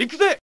行くぜ